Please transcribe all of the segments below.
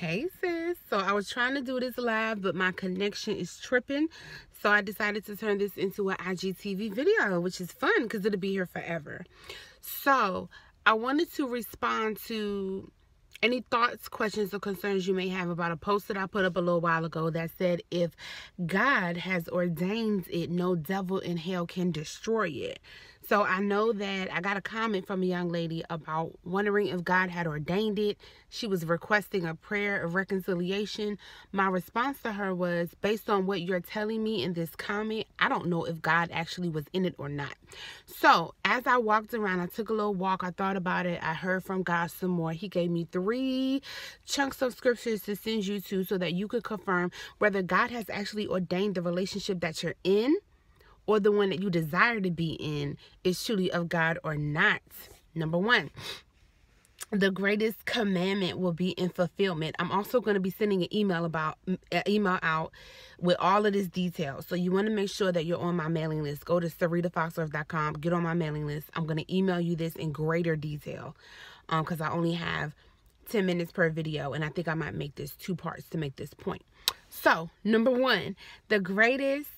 Hey sis, so I was trying to do this live, but my connection is tripping. So I decided to turn this into an IGTV video, which is fun because it'll be here forever. So I wanted to respond to any thoughts, questions, or concerns you may have about a post that I put up a little while ago that said, if God has ordained it, no devil in hell can destroy it. So I know that I got a comment from a young lady about wondering if God had ordained it. She was requesting a prayer of reconciliation. My response to her was based on what you're telling me in this comment, I don't know if God actually was in it or not. So as I walked around, I took a little walk, I thought about it, I heard from God some more. He gave me three chunks of scriptures to send you to so that you could confirm whether God has actually ordained the relationship that you're in or the one that you desire to be in is truly of God or not. Number one, the greatest commandment will be in fulfillment. I'm also going to be sending an email about email out with all of this detail. So you want to make sure that you're on my mailing list. Go to saritafoxworth.com, get on my mailing list. I'm going to email you this in greater detail because um, I only have 10 minutes per video and I think I might make this two parts to make this point. So, number one, the greatest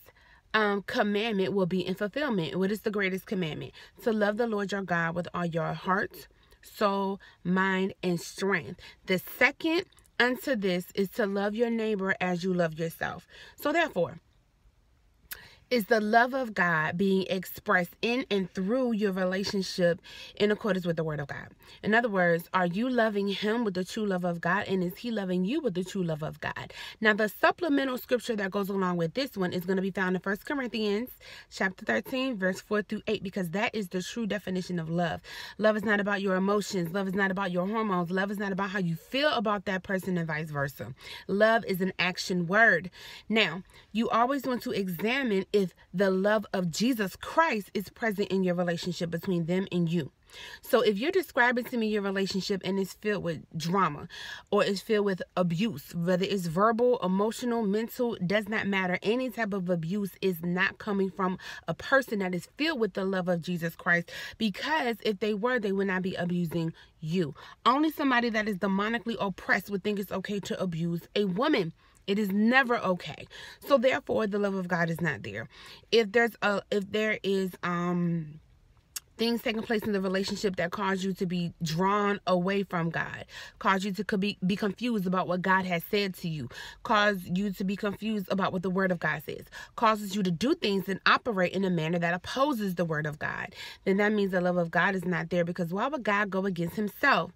um, commandment will be in fulfillment. What is the greatest commandment? To love the Lord your God with all your heart, soul, mind, and strength. The second unto this is to love your neighbor as you love yourself. So therefore, is the love of God being expressed in and through your relationship in accordance with the Word of God. In other words, are you loving Him with the true love of God, and is He loving you with the true love of God? Now, the supplemental scripture that goes along with this one is going to be found in First Corinthians chapter 13, verse 4 through 8, because that is the true definition of love. Love is not about your emotions, love is not about your hormones, love is not about how you feel about that person, and vice versa. Love is an action word. Now, you always want to examine if the love of Jesus Christ is present in your relationship between them and you. So if you're describing to me your relationship and it's filled with drama or it's filled with abuse, whether it's verbal, emotional, mental, does not matter. Any type of abuse is not coming from a person that is filled with the love of Jesus Christ because if they were, they would not be abusing you. Only somebody that is demonically oppressed would think it's okay to abuse a woman. It is never okay. So therefore the love of God is not there. If there's a if there is um things taking place in the relationship that cause you to be drawn away from God, cause you to be, be confused about what God has said to you, cause you to be confused about what the Word of God says, causes you to do things and operate in a manner that opposes the Word of God, then that means the love of God is not there because why would God go against Himself?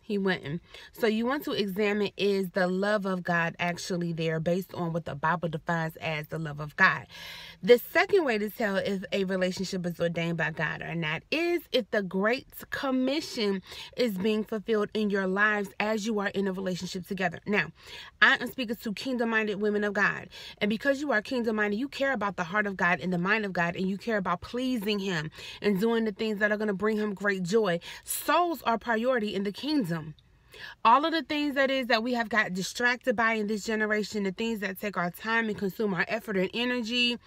He wouldn't. So you want to examine is the love of God actually there based on what the Bible defines as the love of God. The second way to tell if a relationship is ordained by God or not is if the Great Commission is being fulfilled in your lives as you are in a relationship together. Now, I am speaking to kingdom-minded women of God. And because you are kingdom-minded, you care about the heart of God and the mind of God and you care about pleasing him and doing the things that are going to bring him great joy. Souls are priority in the kingdom all of the things that is that we have got distracted by in this generation, the things that take our time and consume our effort and energy,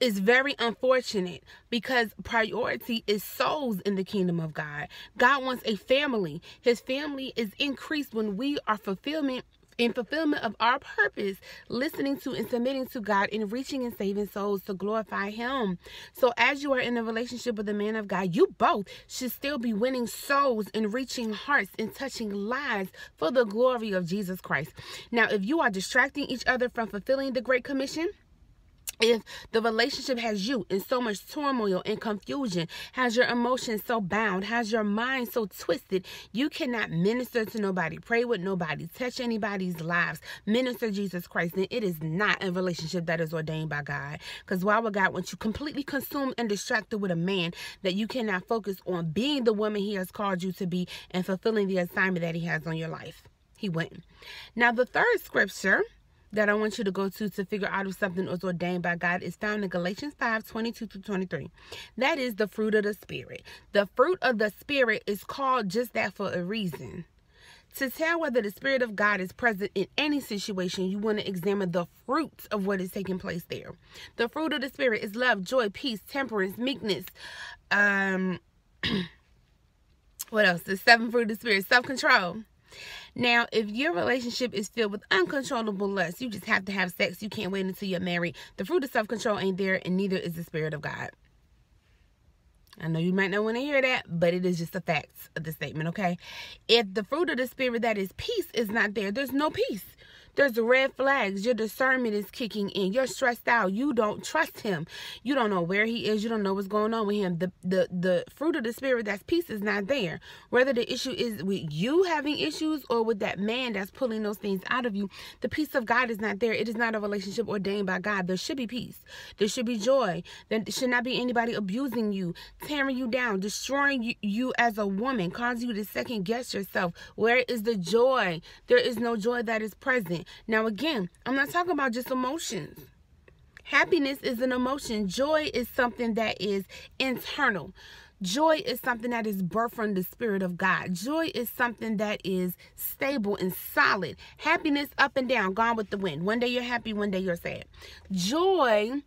is very unfortunate because priority is souls in the kingdom of God. God wants a family. His family is increased when we are fulfillment in fulfillment of our purpose, listening to and submitting to God and reaching and saving souls to glorify Him. So, as you are in a relationship with the man of God, you both should still be winning souls and reaching hearts and touching lives for the glory of Jesus Christ. Now, if you are distracting each other from fulfilling the Great Commission, if the relationship has you in so much turmoil and confusion, has your emotions so bound, has your mind so twisted, you cannot minister to nobody, pray with nobody, touch anybody's lives, minister Jesus Christ, then it is not a relationship that is ordained by God. Because why would God want you completely consumed and distracted with a man that you cannot focus on being the woman he has called you to be and fulfilling the assignment that he has on your life? He wouldn't. Now, the third scripture that I want you to go to to figure out if something was ordained by God is found in Galatians 5 22 to 23. That is the fruit of the Spirit. The fruit of the Spirit is called just that for a reason. To tell whether the Spirit of God is present in any situation, you want to examine the fruits of what is taking place there. The fruit of the Spirit is love, joy, peace, temperance, meekness. Um, what else? The seven fruit of the Spirit, self control. Now, if your relationship is filled with uncontrollable lust, you just have to have sex. You can't wait until you're married. The fruit of self control ain't there, and neither is the Spirit of God. I know you might not want to hear that, but it is just the facts of the statement, okay? If the fruit of the Spirit that is peace is not there, there's no peace. There's red flags. Your discernment is kicking in. You're stressed out. You don't trust him. You don't know where he is. You don't know what's going on with him. The the the fruit of the spirit that's peace is not there. Whether the issue is with you having issues or with that man that's pulling those things out of you, the peace of God is not there. It is not a relationship ordained by God. There should be peace. There should be joy. There should not be anybody abusing you, tearing you down, destroying you, you as a woman, causing you to second guess yourself. Where is the joy? There is no joy that is present. Now, again, I'm not talking about just emotions. Happiness is an emotion. Joy is something that is internal. Joy is something that is birthed from the Spirit of God. Joy is something that is stable and solid. Happiness up and down, gone with the wind. One day you're happy, one day you're sad. Joy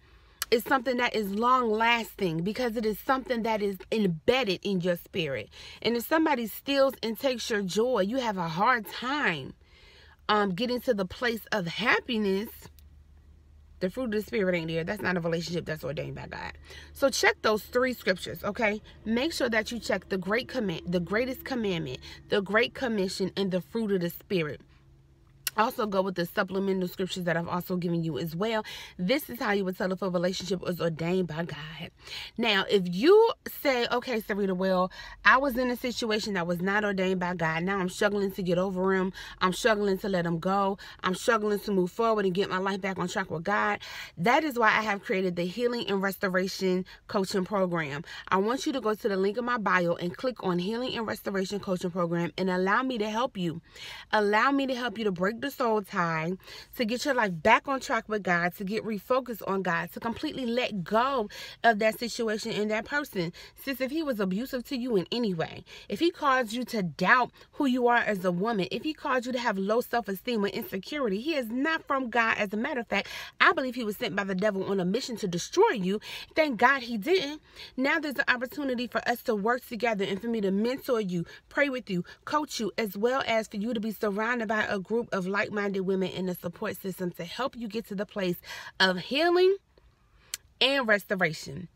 is something that is long lasting because it is something that is embedded in your spirit. And if somebody steals and takes your joy, you have a hard time um getting to the place of happiness the fruit of the spirit ain't there. That's not a relationship that's ordained by god. So check those three scriptures okay? Make sure that you check the great command the greatest commandment the great commission and the fruit of the spirit also go with the supplemental scriptures that I've also given you as well. This is how you would tell if a relationship was ordained by God. Now, if you say, okay, Sarita, well, I was in a situation that was not ordained by God. Now I'm struggling to get over him. I'm struggling to let him go. I'm struggling to move forward and get my life back on track with God. That is why I have created the Healing and Restoration Coaching Program. I want you to go to the link in my bio and click on Healing and Restoration Coaching Program and allow me to help you. Allow me to help you to break the the soul tie, to get your life back on track with God, to get refocused on God, to completely let go of that situation and that person. Since if he was abusive to you in any way, if he caused you to doubt who you are as a woman, if he caused you to have low self esteem or insecurity, he is not from God. As a matter of fact, I believe he was sent by the devil on a mission to destroy you. Thank God he didn't. Now there's an opportunity for us to work together and for me to mentor you, pray with you, coach you, as well as for you to be surrounded by a group of like minded women in the support system to help you get to the place of healing and restoration.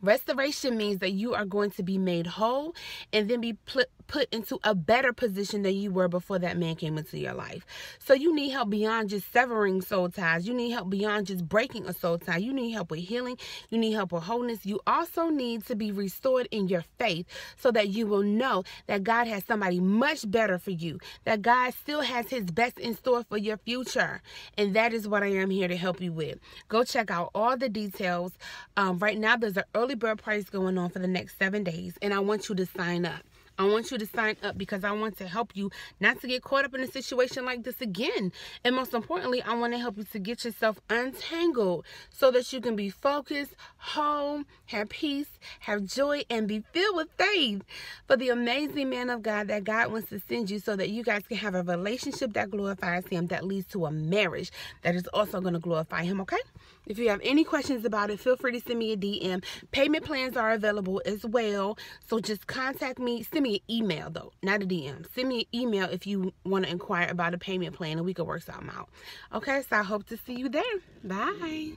Restoration means that you are going to be made whole and then be put put into a better position than you were before that man came into your life. So you need help beyond just severing soul ties. You need help beyond just breaking a soul tie. You need help with healing. You need help with wholeness. You also need to be restored in your faith so that you will know that God has somebody much better for you, that God still has his best in store for your future. And that is what I am here to help you with. Go check out all the details. Um, right now, there's an early bird price going on for the next seven days, and I want you to sign up. I want you to sign up because I want to help you not to get caught up in a situation like this again. And most importantly, I want to help you to get yourself untangled so that you can be focused, home, have peace, have joy, and be filled with faith for the amazing man of God that God wants to send you so that you guys can have a relationship that glorifies Him, that leads to a marriage that is also going to glorify Him, okay? If you have any questions about it, feel free to send me a DM. Payment plans are available as well. So just contact me. Send me an email, though, not a DM. Send me an email if you want to inquire about a payment plan and we can work something out. Okay, so I hope to see you there. Bye.